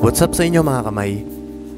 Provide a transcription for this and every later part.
What's up sa inyo mga kamay?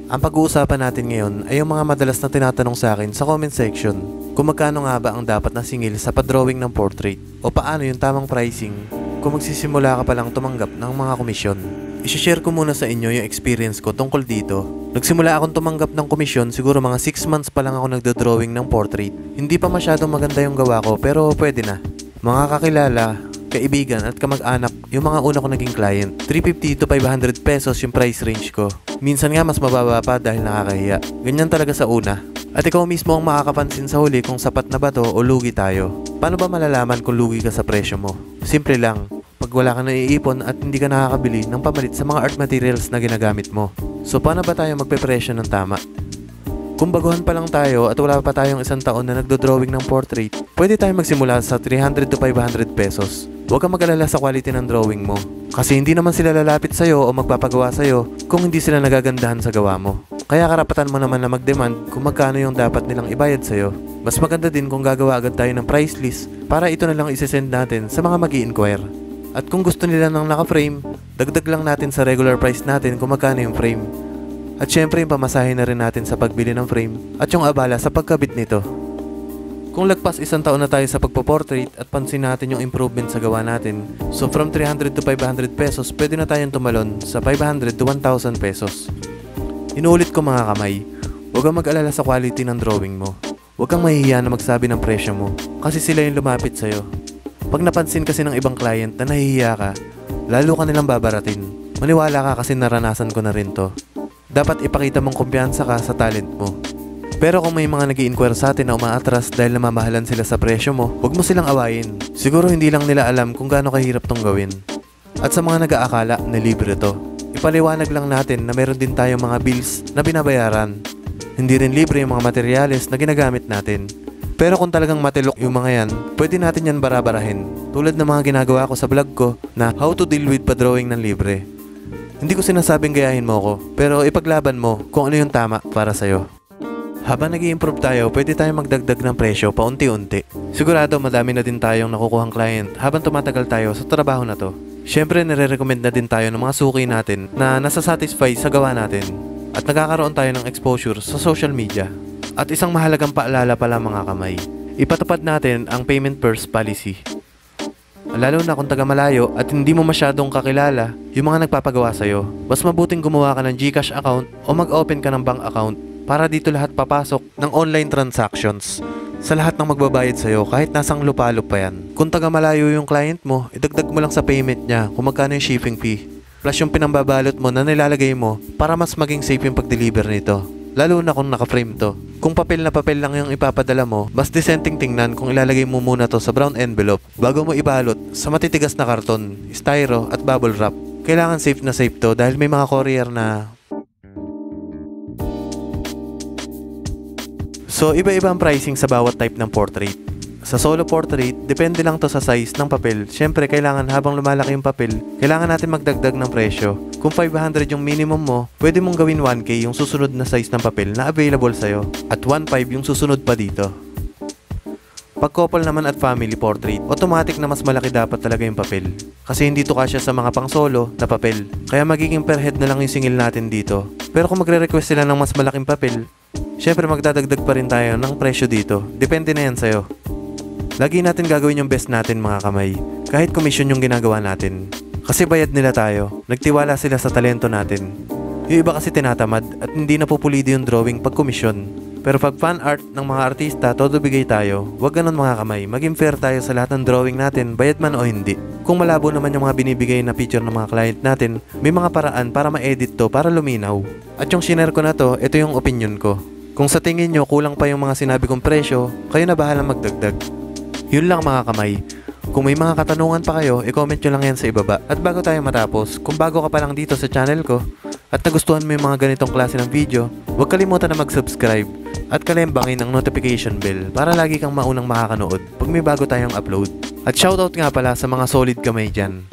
Ang pag-uusapan natin ngayon ay yung mga madalas na tinatanong sa akin sa comment section kung magkano nga ba ang dapat na singil sa padrawing ng portrait o paano yung tamang pricing kung magsisimula ka pa lang tumanggap ng mga komisyon. Isishare ko muna sa inyo yung experience ko tungkol dito. Nagsimula akong tumanggap ng komisyon siguro mga 6 months pa lang ako nagdo-drawing ng portrait. Hindi pa masyadong maganda yung gawa ko pero pwede na. Mga kakilala, kaibigan at kamag-anak yung mga una ko naging client. 350 to 500 pesos yung price range ko. Minsan nga mas mababa pa dahil nakakahiya. Ganyan talaga sa una. At ikaw mismo ang makakapansin sa huli kung sapat na ba to o lugi tayo. Paano ba malalaman kung lugi ka sa presyo mo? Simple lang. Pag wala ka naiipon at hindi ka nakakabili ng pamalit sa mga art materials na ginagamit mo. So paano ba tayo magpe-presyo ng tama? Kung baguhan pa lang tayo at wala pa tayong isang taon na nagdo-drawing ng portrait, pwede tayo magsimula sa 300 to 500 pesos. Huwag kang mag-alala sa quality ng drawing mo. Kasi hindi naman sila lalapit sa'yo o magpapagawa sa'yo kung hindi sila nagagandahan sa gawa mo. Kaya karapatan mo naman na mag-demand kung magkano yung dapat nilang ibayad sa'yo. Mas maganda din kung gagawa agad tayo ng price list para ito na lang isesend natin sa mga mag inquire At kung gusto nila ng naka-frame, dagdag lang natin sa regular price natin kung magkano yung frame. At syempre yung pamasahe na rin natin sa pagbili ng frame at yung abala sa pagkabit nito. Kung lagpas isang taon na tayo sa pagpo-portrait at pansin natin yung improvement sa gawa natin, so from 300 to 500 pesos, pwede na tayong tumalon sa 500 to 1,000 pesos. Inuulit ko mga kamay, huwag kang mag-alala sa quality ng drawing mo. Huwag kang mahihiya na magsabi ng presyo mo, kasi sila yung lumapit sa'yo. Pag napansin kasi ng ibang client na nahihiya ka, lalo ka nilang babaratin. Maniwala ka kasi naranasan ko na rin to. Dapat ipakita mong kumpiyansa ka sa talent mo. Pero kung may mga nag inquire sa atin na umaatras dahil namamahalan sila sa presyo mo, huwag mo silang awayin. Siguro hindi lang nila alam kung gaano kahirap tong gawin. At sa mga nag-aakala na libre to, ipaliwanag lang natin na meron din tayong mga bills na binabayaran. Hindi rin libre yung mga materyales na ginagamit natin. Pero kung talagang matilok yung mga yan, pwede natin yan barabarahin. Tulad ng mga ginagawa ko sa vlog ko na how to deal with pa-drawing ng libre. Hindi ko sinasabing gayahin mo ko, pero ipaglaban mo kung ano yung tama para sa'yo. Habang nag improve tayo, pwede tayong magdagdag ng presyo paunti-unti. Sigurado madami na din tayong nakukuhang client habang tumatagal tayo sa trabaho na to. Siyempre, nire-recommend na din tayo ng mga suki natin na nasasatisfy sa gawa natin at nagkakaroon tayo ng exposure sa social media. At isang mahalagang paalala pala mga kamay, ipatupad natin ang payment first policy. Lalo na kung taga malayo at hindi mo masyadong kakilala yung mga nagpapagawa sa'yo, mas mabuting gumawa ka ng Gcash account o mag-open ka ng bank account para dito lahat papasok ng online transactions sa lahat ng magbabayad sa'yo kahit nasang lupalop pa yan. Kung taga malayo yung client mo, idagdag mo lang sa payment niya kung magkano yung shipping fee. Plus yung pinambabalot mo na nilalagay mo para mas maging safe yung pag-deliver nito. Lalo na kung naka-frame to. Kung papel na papel lang yung ipapadala mo, mas decenting tingnan kung ilalagay mo muna to sa brown envelope bago mo ibalot sa matitigas na karton, styro at bubble wrap. Kailangan safe na safe to dahil may mga courier na So, iba-iba ang pricing sa bawat type ng portrait. Sa solo portrait, depende lang to sa size ng papel. Siyempre, kailangan habang lumalaki yung papel, kailangan natin magdagdag ng presyo. Kung 500 yung minimum mo, pwede mong gawin 1K yung susunod na size ng papel na available sa'yo. At 1.5 yung susunod pa dito. Pag couple naman at family portrait, automatic na mas malaki dapat talaga yung papel. Kasi hindi to kasya sa mga pang solo na papel. Kaya magiging per head na lang yung singil natin dito. Pero kung magre-request sila ng mas malaking papel, syempre magdadagdag pa rin tayo ng presyo dito. Depende na yan sa'yo. Lagi natin gagawin yung best natin mga kamay. Kahit commission yung ginagawa natin. Kasi bayad nila tayo. Nagtiwala sila sa talento natin. Yung iba kasi tinatamad at hindi na yung drawing pag komisyon. Pero pag fan art ng mga artista, todo bigay tayo. Huwag ganun mga kamay. Maging fair tayo sa lahat ng drawing natin, bayad man o hindi. Kung malabo naman yung mga binibigay na picture ng mga client natin, may mga paraan para ma-edit to para luminaw. At yung share ko na to, ito yung opinion ko. Kung sa tingin nyo kulang pa yung mga sinabi kong presyo, kayo na bahala magdagdag. Yun lang mga kamay. Kung may mga katanungan pa kayo, i-comment nyo lang yan sa ibaba. At bago tayo matapos, kung bago ka pa lang dito sa channel ko, at nagustuhan mo yung mga ganitong klase ng video, huwag kalimutan na mag-subscribe at kalembangin ang notification bell para lagi kang maunang makakanood pag may bago tayong upload. At shoutout nga pala sa mga solid kamay dyan.